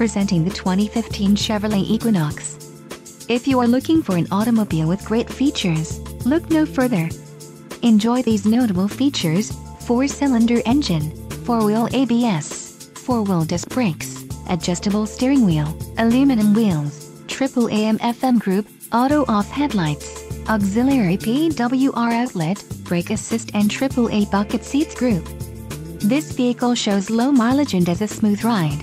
presenting the 2015 Chevrolet Equinox. If you are looking for an automobile with great features, look no further. Enjoy these notable features, 4-cylinder engine, 4-wheel ABS, 4-wheel disc brakes, adjustable steering wheel, aluminum wheels, triple AM FM group, auto-off headlights, auxiliary PWR outlet, brake assist and AAA bucket seats group. This vehicle shows low mileage and has a smooth ride.